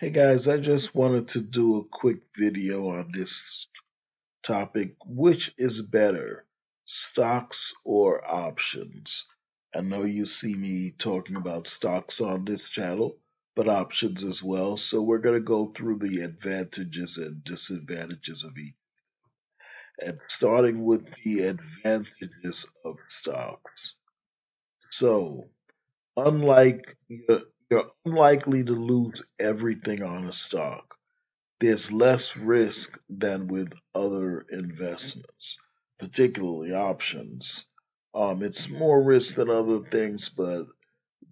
Hey guys, I just wanted to do a quick video on this topic. Which is better, stocks or options? I know you see me talking about stocks on this channel, but options as well. So we're going to go through the advantages and disadvantages of each. And starting with the advantages of stocks. So, unlike you're, you're unlikely to lose everything on a stock. There's less risk than with other investments, particularly options. Um, it's more risk than other things, but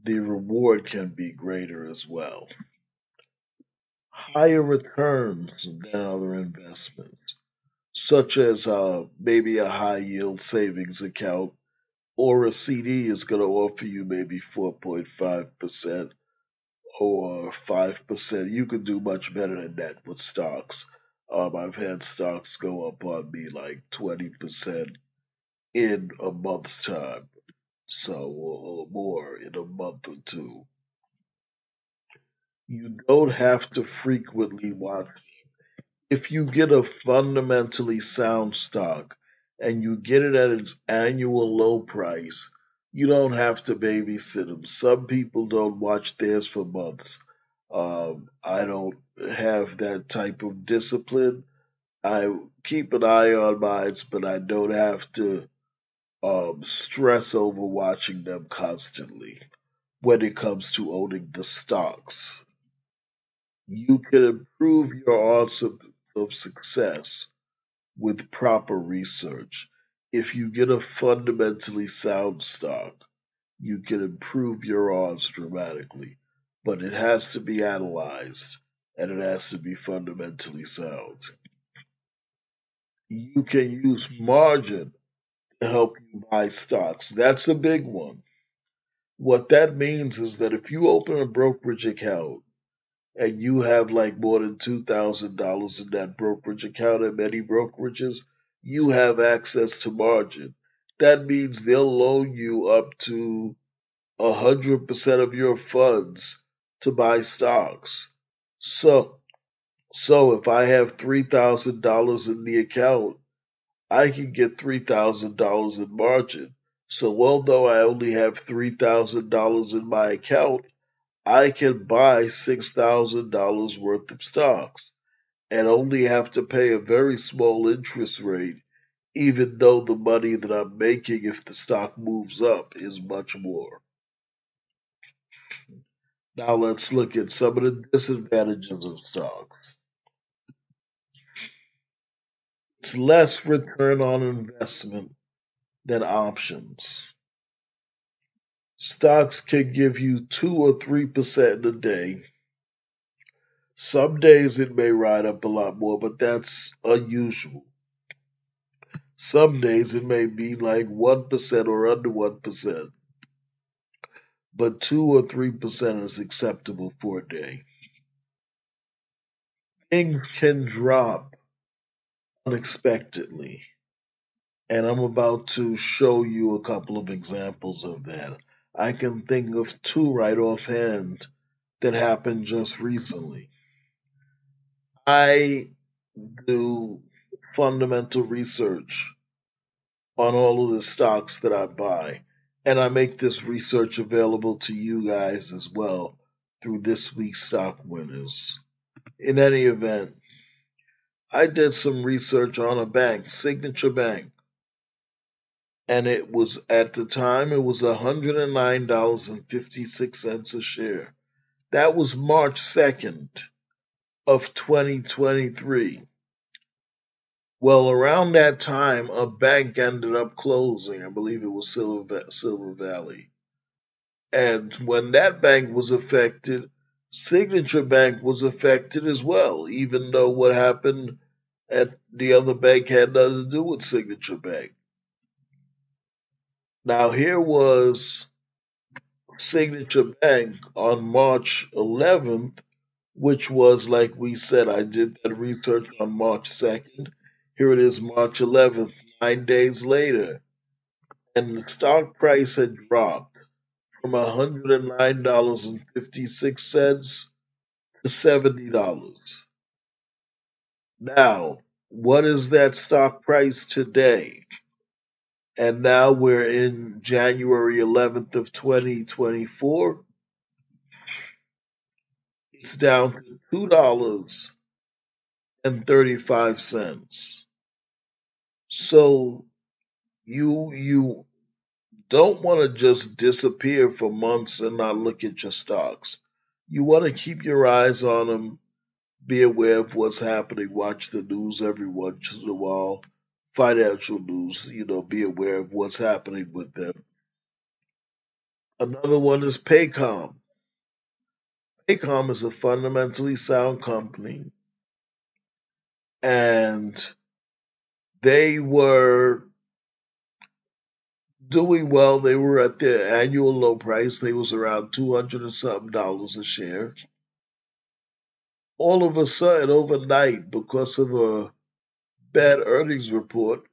the reward can be greater as well. Higher returns than other investments, such as uh, maybe a high yield savings account or a CD is going to offer you maybe 4.5% or 5%. You could do much better than that with stocks. Um, I've had stocks go up on me like 20% in a month's time. So, or more in a month or two. You don't have to frequently watch If you get a fundamentally sound stock and you get it at its annual low price, you don't have to babysit them. Some people don't watch theirs for months. Um, I don't have that type of discipline. I keep an eye on mine, but I don't have to um, stress over watching them constantly when it comes to owning the stocks. You can improve your odds of, of success with proper research. If you get a fundamentally sound stock, you can improve your odds dramatically, but it has to be analyzed and it has to be fundamentally sound. You can use margin to help you buy stocks. That's a big one. What that means is that if you open a brokerage account and you have like more than $2,000 in that brokerage account at many brokerages, you have access to margin. That means they'll loan you up to 100% of your funds to buy stocks. So, so if I have $3,000 in the account, I can get $3,000 in margin. So although I only have $3,000 in my account, I can buy $6,000 worth of stocks and only have to pay a very small interest rate, even though the money that I'm making if the stock moves up is much more. Now let's look at some of the disadvantages of stocks. It's less return on investment than options. Stocks can give you 2 or 3% a day. Some days it may ride up a lot more, but that's unusual. Some days it may be like 1% or under 1%, but 2 or 3% is acceptable for a day. Things can drop unexpectedly, and I'm about to show you a couple of examples of that. I can think of two right offhand that happened just recently. I do fundamental research on all of the stocks that I buy, and I make this research available to you guys as well through this week's stock winners. In any event, I did some research on a bank, Signature Bank and it was at the time it was $109.56 a share. That was March 2nd of 2023. Well, around that time, a bank ended up closing. I believe it was Silver, Silver Valley. And when that bank was affected, Signature Bank was affected as well, even though what happened at the other bank had nothing to do with Signature Bank. Now, here was Signature Bank on March 11th, which was, like we said, I did that research on March 2nd. Here it is, March 11th, nine days later. And the stock price had dropped from $109.56 to $70. Now, what is that stock price today? And now we're in January 11th of 2024. It's down to $2.35. So you you don't want to just disappear for months and not look at your stocks. You want to keep your eyes on them, be aware of what's happening, watch the news every once in a while, financial news, you know, be aware of what's happening with them. Another one is Paycom. Paycom is a fundamentally sound company, and they were doing well. They were at their annual low price. They was around two hundred and something dollars a share. All of a sudden, overnight, because of a bad earnings report,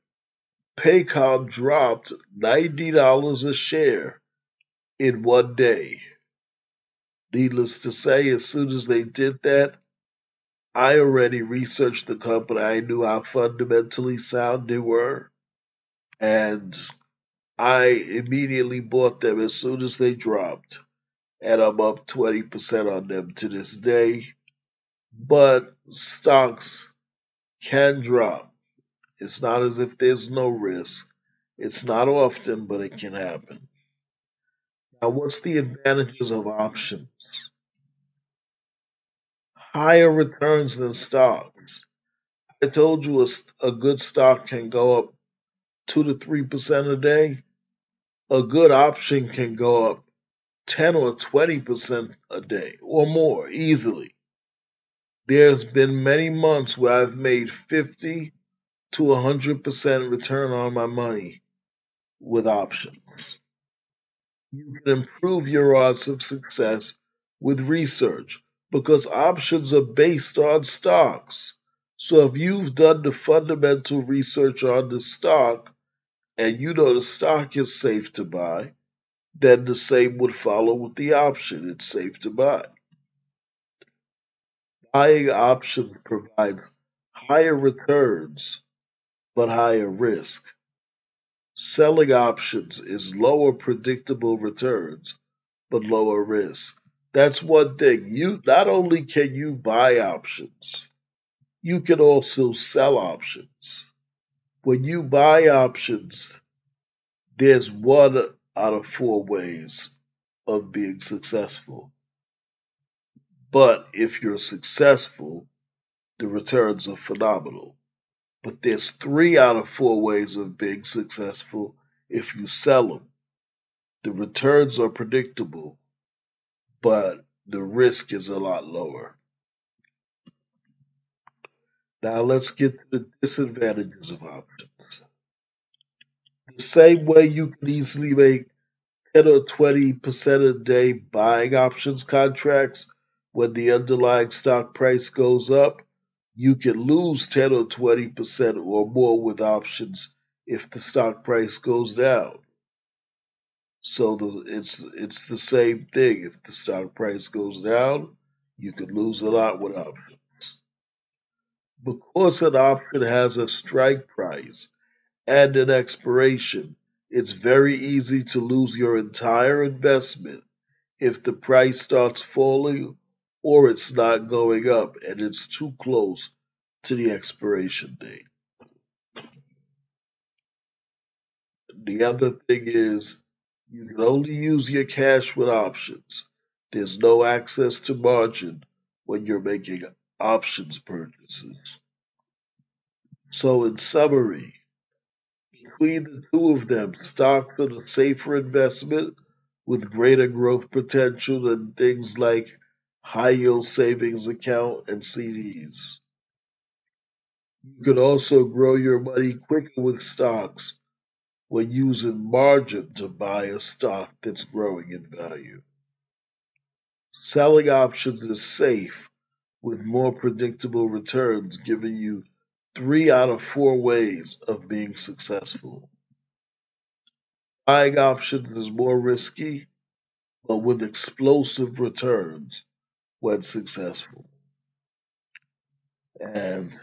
Paycom dropped ninety dollars a share in one day. Needless to say, as soon as they did that, I already researched the company. I knew how fundamentally sound they were. And I immediately bought them as soon as they dropped. And I'm up 20% on them to this day. But stocks can drop. It's not as if there's no risk. It's not often, but it can happen. Now, what's the advantages of options? Higher returns than stocks. I told you a, a good stock can go up 2 to 3% a day. A good option can go up 10 or 20% a day or more easily. There's been many months where I've made 50 to 100% return on my money with options. You can improve your odds of success with research because options are based on stocks. So if you've done the fundamental research on the stock and you know the stock is safe to buy, then the same would follow with the option. It's safe to buy. Buying options provide higher returns but higher risk. Selling options is lower predictable returns but lower risk. That's one thing. You not only can you buy options, you can also sell options. When you buy options, there's one out of four ways of being successful. But if you're successful, the returns are phenomenal. But there's three out of four ways of being successful if you sell them. The returns are predictable, but the risk is a lot lower. Now let's get to the disadvantages of options. The same way you can easily make 10 or 20% a day buying options contracts when the underlying stock price goes up, you can lose 10 or 20% or more with options if the stock price goes down. So the, it's it's the same thing. If the stock price goes down, you could lose a lot with options. Because an option has a strike price and an expiration, it's very easy to lose your entire investment if the price starts falling or it's not going up and it's too close to the expiration date. The other thing is you can only use your cash with options. There's no access to margin when you're making options purchases. So, in summary, between the two of them, stocks are a safer investment with greater growth potential than things like high yield savings account and CDs. You can also grow your money quicker with stocks when using margin to buy a stock that's growing in value. Selling options is safe with more predictable returns, giving you three out of four ways of being successful. Buying options is more risky, but with explosive returns. when successful. And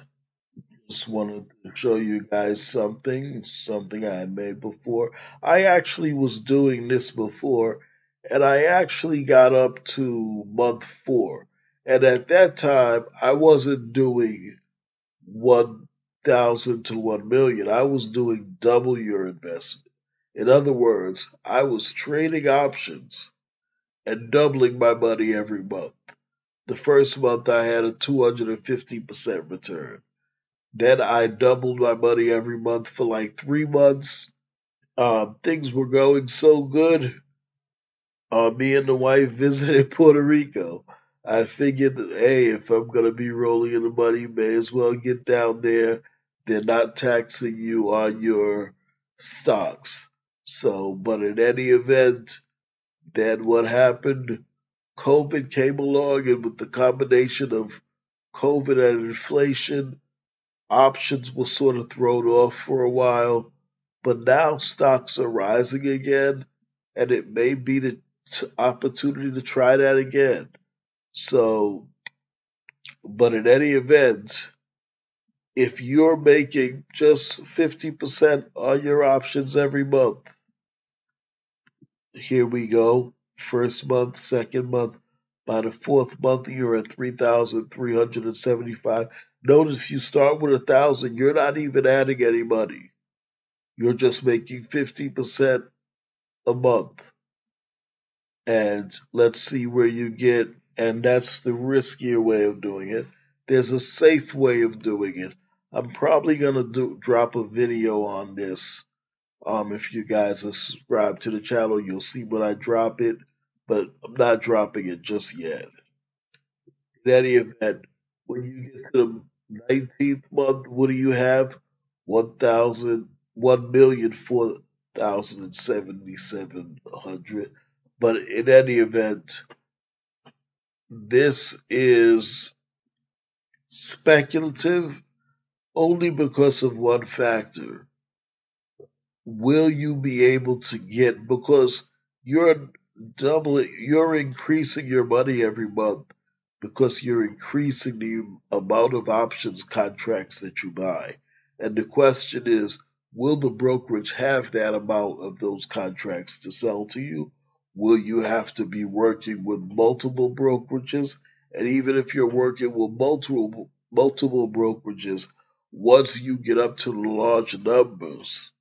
just wanted to show you guys something, something I had made before. I actually was doing this before, and I actually got up to month four. And at that time, I wasn't doing 1,000 to 1 million. I was doing double your investment. In other words, I was trading options and doubling my money every month. The first month I had a 250% return. Then I doubled my money every month for like three months. Um, things were going so good. Uh, me and the wife visited Puerto Rico. I figured that, hey, if I'm going to be rolling in the money, may as well get down there. They're not taxing you on your stocks. So, but in any event, then what happened? COVID came along, and with the combination of COVID and inflation, options were sort of thrown off for a while. But now stocks are rising again, and it may be the opportunity to try that again. So, but in any event, if you're making just 50% on your options every month, here we go. First month, second month. By the fourth month, you're at 3,375. Notice you start with a thousand. You're not even adding any money. You're just making 50% a month. And let's see where you get. And that's the riskier way of doing it. There's a safe way of doing it. I'm probably going to drop a video on this um, if you guys are subscribed to the channel, you'll see when I drop it, but I'm not dropping it just yet. In any event, when you get to the 19th month, what do you have? 1,000, 1,004,077. But in any event, this is speculative only because of one factor will you be able to get because you're doubling you're increasing your money every month because you're increasing the amount of options contracts that you buy. And the question is will the brokerage have that amount of those contracts to sell to you? Will you have to be working with multiple brokerages? And even if you're working with multiple multiple brokerages once you get up to the large numbers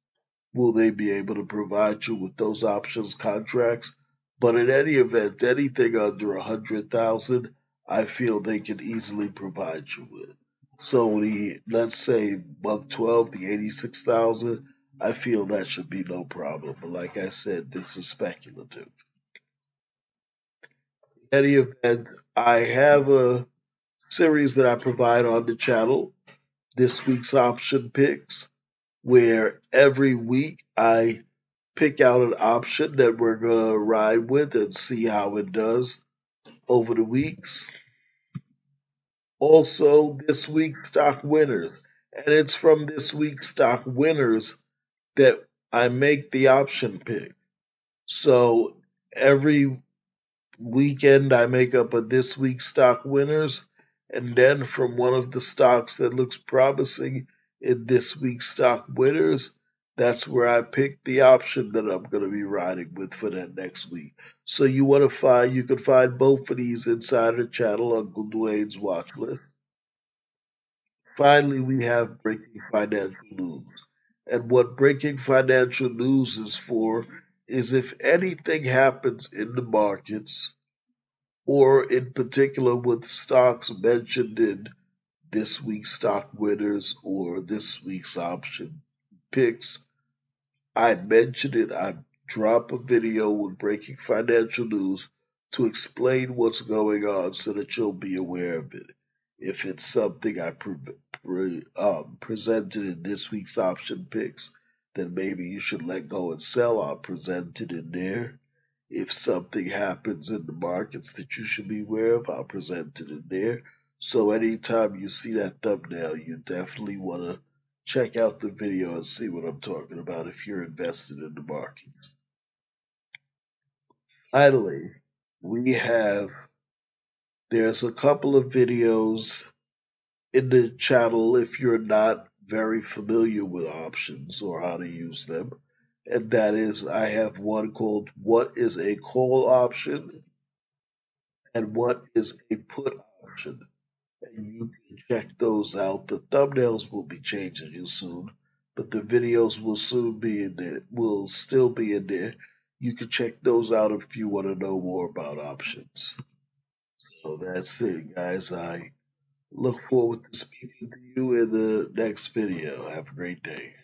will they be able to provide you with those options contracts? But in any event, anything under a hundred thousand, I feel they can easily provide you with. So the let's say month twelve, the eighty six thousand, I feel that should be no problem. But like I said, this is speculative. Any event, I have a series that I provide on the channel. This week's option picks where every week I pick out an option that we're going to ride with and see how it does over the weeks. Also, this week's stock winners. And it's from this week's stock winners that I make the option pick. So every weekend I make up a this week's stock winners. And then from one of the stocks that looks promising, in this week's stock winners, that's where I picked the option that I'm going to be riding with for that next week. So you want to find, you can find both of these inside the channel, Uncle Dwayne's watch list. Finally, we have breaking financial news. And what breaking financial news is for is if anything happens in the markets, or in particular with stocks mentioned in this week's stock winners or this week's option picks. I mentioned it. I drop a video with breaking financial news to explain what's going on so that you'll be aware of it. If it's something I pre- pre- um, presented in this week's option picks, then maybe you should let go and sell. I'll present it in there. If something happens in the markets that you should be aware of, I'll present it in there. So anytime you see that thumbnail, you definitely want to check out the video and see what I'm talking about if you're invested in the market. Finally, we have There's a couple of videos in the channel if you're not very familiar with options or how to use them. And that is, I have one called What is a Call Option and What is a Put Option. You can check those out. The thumbnails will be changing you soon, but the videos will soon be in there, will still be in there. You can check those out if you want to know more about options. So that's it, guys. I look forward to speaking to you in the next video. Have a great day.